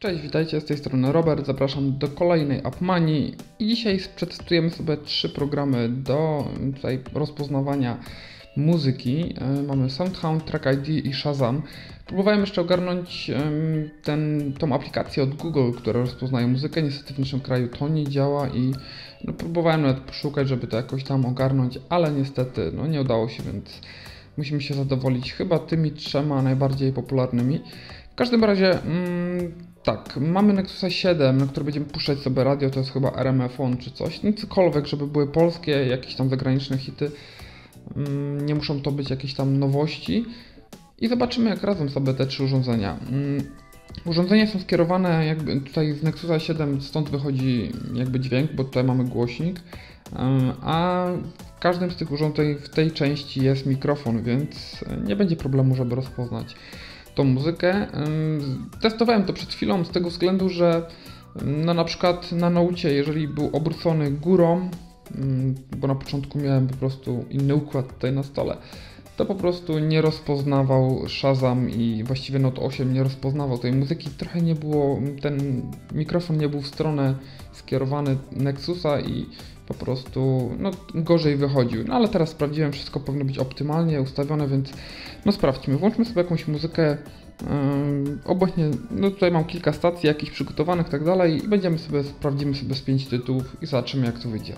Cześć, witajcie, z tej strony Robert, zapraszam do kolejnej AppMani i dzisiaj przetestujemy sobie trzy programy do tutaj rozpoznawania muzyki. E, Mamy SoundHound, Track ID i Shazam. Próbowałem jeszcze ogarnąć ten, tą aplikację od Google, która rozpoznaje muzykę. Niestety w naszym kraju to nie działa i no, próbowałem nawet poszukać, żeby to jakoś tam ogarnąć, ale niestety no, nie udało się, więc musimy się zadowolić chyba tymi trzema najbardziej popularnymi. Każdym razie, mm, tak, mamy Nexusa 7, na który będziemy puszczać sobie radio, to jest chyba RMF On czy coś, no cokolwiek, żeby były polskie, jakieś tam zagraniczne hity. Mm, nie muszą to być jakieś tam nowości. I zobaczymy, jak razem sobie te trzy urządzenia. Mm, Urządzenia są skierowane jakby tutaj z Nexusa 7, stąd wychodzi jakby dźwięk, bo tutaj mamy głośnik, Ym, a w każdym z tych urządzeń w tej części jest mikrofon, więc nie będzie problemu, żeby rozpoznać tą muzykę. Testowałem to przed chwilą z tego względu, że no na przykład na Nocie, jeżeli był obrócony górą, bo na początku miałem po prostu inny układ tutaj na stole, to po prostu nie rozpoznawał Shazam i właściwie Note 8 nie rozpoznawał tej muzyki. Trochę nie było, ten mikrofon nie był w stronę skierowany Nexusa i po prostu no, gorzej wychodził. No ale teraz sprawdziłem, wszystko powinno być optymalnie ustawione, więc no sprawdźmy. Włączmy sobie jakąś muzykę. Yy, obecnie, no tutaj mam kilka stacji jakichś przygotowanych i tak dalej i będziemy sobie, sprawdzimy sobie z pięć tytułów i zobaczymy jak to wyjdzie.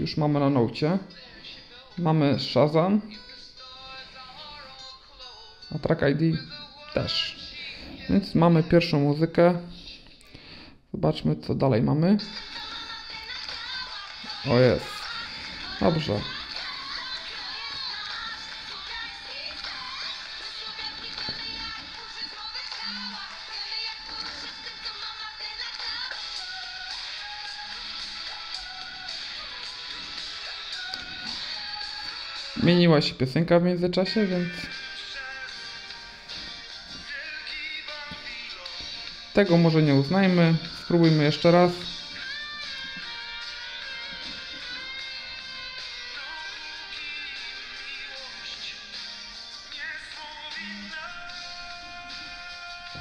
Już mamy na nocie. Mamy Shazam, a Track ID też. Więc mamy pierwszą muzykę. Zobaczmy, co dalej mamy. O jest. Dobrze. Zmieniła się piosenka w międzyczasie, więc tego może nie uznajmy. Spróbujmy jeszcze raz.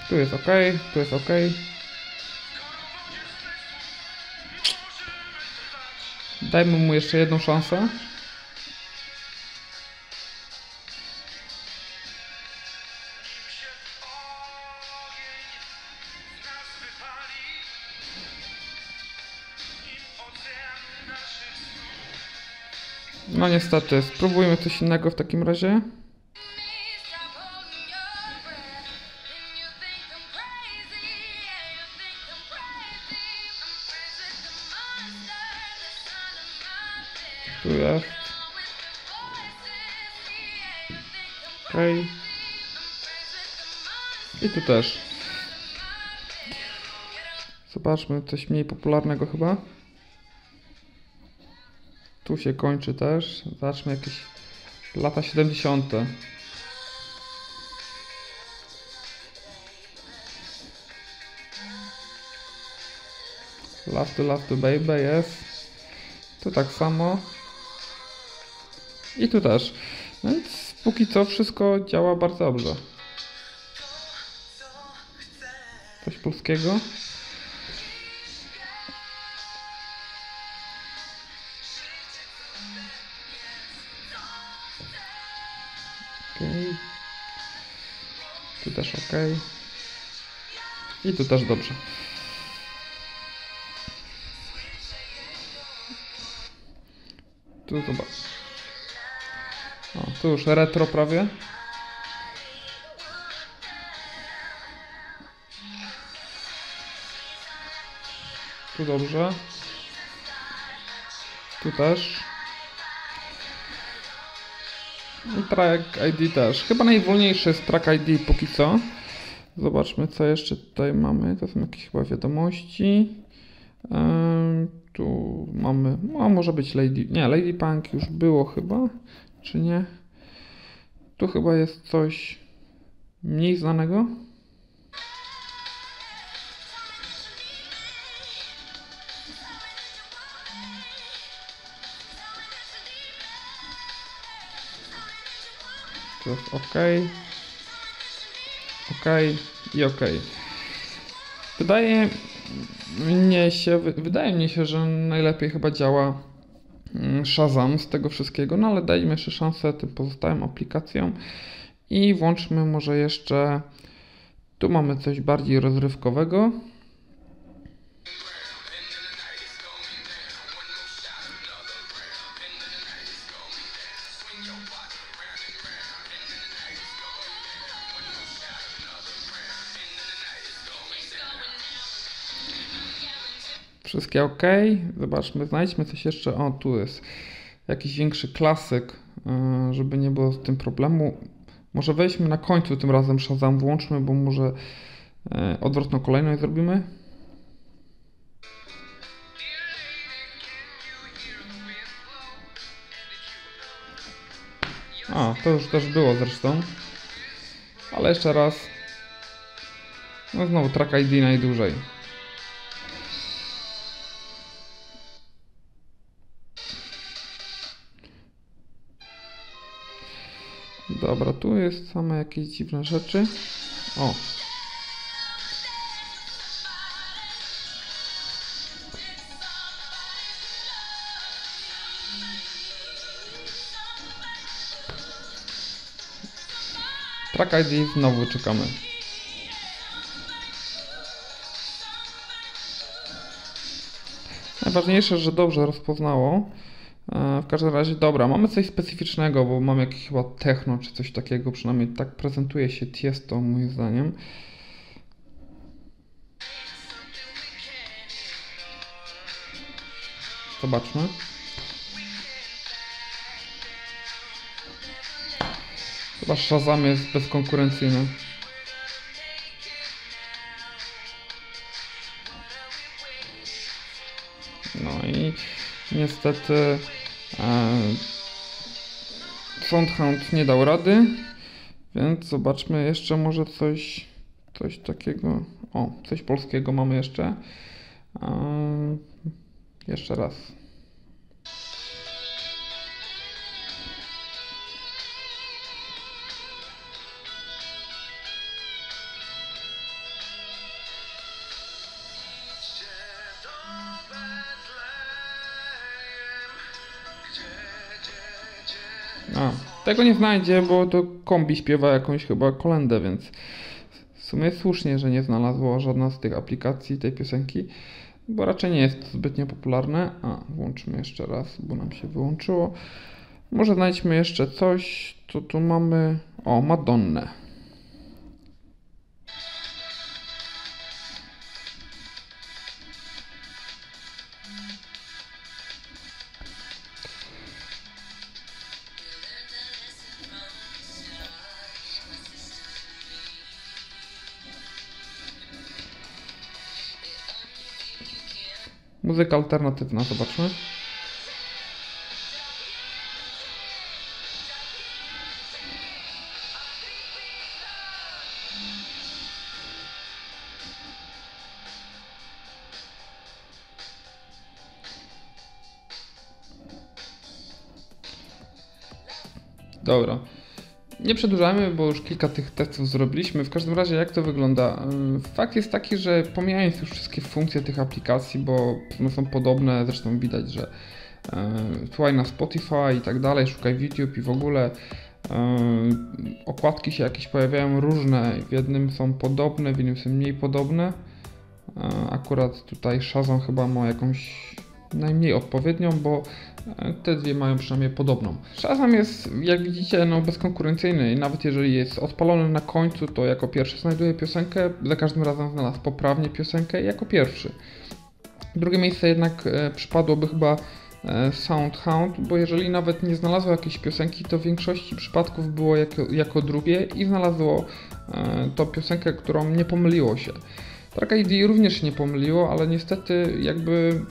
Tu jest ok, tu jest ok. Dajmy mu jeszcze jedną szansę. No niestety, spróbujmy coś innego w takim razie. Tu jest. Okej. Monster. I tu też. Zobaczmy coś mniej popularnego chyba. Tu się kończy też. Zobaczmy jakieś lata 70. Love to Love to Baby jest. Tu tak samo. I tu też. Więc póki co wszystko działa bardzo dobrze. Coś polskiego? I tu też dobrze. Tu zobacz. O, tu już retro prawie. Tu dobrze. Tu też. I track ID też. Chyba najwolniejszy jest track ID póki co. Zobaczmy, co jeszcze tutaj mamy. To są jakieś chyba wiadomości. Tu mamy, no, a może być Lady, nie, Lady Punk już było chyba, czy nie? Tu chyba jest coś mniej znanego. To jest OK. OK i OK. Wydaje mnie się, wy- wydaje mi się, że najlepiej chyba działa mm, Shazam z tego wszystkiego, no ale dajmy jeszcze szansę tym pozostałym aplikacjom i włączmy może jeszcze tu mamy coś bardziej rozrywkowego. Wszystkie ok. Zobaczmy, znajdźmy coś jeszcze. O, tu jest jakiś większy klasyk, yy, żeby nie było z tym problemu. Może weźmy na końcu tym razem Shazam, włączmy, bo może yy, odwrotną kolejność zrobimy. A, to już też było zresztą. Ale jeszcze raz. No znowu track ID najdłużej. Dobra, tu jest same jakieś dziwne rzeczy. O. Track ID znowu czekamy. Najważniejsze, że dobrze rozpoznało. E, W każdym razie, dobra, mamy coś specyficznego, bo mamy jakieś chyba techno czy coś takiego, przynajmniej tak prezentuje się Tiesto moim zdaniem. Zobaczmy. Chyba Shazam jest bezkonkurencyjny. No i niestety e, Soundhound nie dał rady, więc zobaczmy jeszcze może coś, coś takiego. O, coś polskiego mamy jeszcze. E, jeszcze raz. Tego nie znajdzie, bo to kombi śpiewa jakąś chyba kolendę, więc w sumie słusznie, że nie znalazło żadna z tych aplikacji tej piosenki, bo raczej nie jest to zbytnio popularne. A, włączmy jeszcze raz, bo nam się wyłączyło. Może znajdźmy jeszcze coś, co tu mamy. O, Madonnę. Muzyka alternatywna, zobaczmy. Dobra. Nie przedłużajmy, bo już kilka tych testów zrobiliśmy. W każdym razie, jak to wygląda? Ym, Fakt jest taki, że pomijając już wszystkie funkcje tych aplikacji, bo one są podobne, zresztą widać, że yy, słuchaj na Spotify i tak dalej, szukaj w YouTube i w ogóle yy, okładki się jakieś pojawiają różne. W jednym są podobne, w innym są mniej podobne. Akurat tutaj Shazam chyba ma jakąś najmniej odpowiednią, bo e, te dwie mają przynajmniej podobną. Shazam jest, jak widzicie, no, bezkonkurencyjny i nawet jeżeli jest odpalony na końcu, to jako pierwszy znajduje piosenkę, za każdym razem znalazł poprawnie piosenkę jako pierwszy. Drugie miejsce jednak e, przypadłoby chyba e, Soundhound, bo jeżeli nawet nie znalazło jakiejś piosenki, to w większości przypadków było jako, jako drugie i znalazło e, tą piosenkę, którą nie pomyliło się. Track ID również się nie pomyliło, ale niestety jakby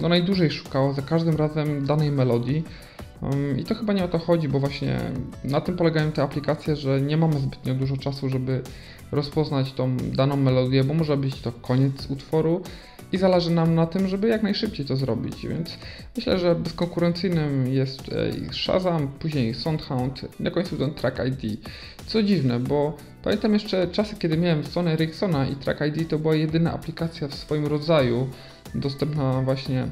no najdłużej szukało za każdym razem danej melodii. Um, I to chyba nie o to chodzi, bo właśnie na tym polegają te aplikacje, że nie mamy zbytnio dużo czasu, żeby rozpoznać tą daną melodię, bo może być to koniec utworu, i zależy nam na tym, żeby jak najszybciej to zrobić, więc myślę, że bezkonkurencyjnym jest e, Shazam, później Soundhound, na końcu ten Track ID. Co dziwne, bo pamiętam jeszcze czasy, kiedy miałem Sony Ericssona i Track ID to była jedyna aplikacja w swoim rodzaju dostępna właśnie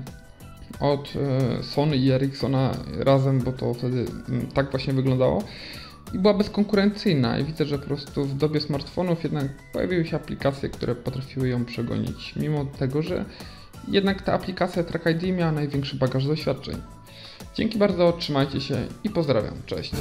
od e, Sony i Ericssona razem, bo to wtedy mm, tak właśnie wyglądało. I była bezkonkurencyjna i widzę, że po prostu w dobie smartfonów jednak pojawiły się aplikacje, które potrafiły ją przegonić, mimo tego, że jednak ta aplikacja Track ID miała największy bagaż doświadczeń. Dzięki bardzo, trzymajcie się i pozdrawiam, cześć.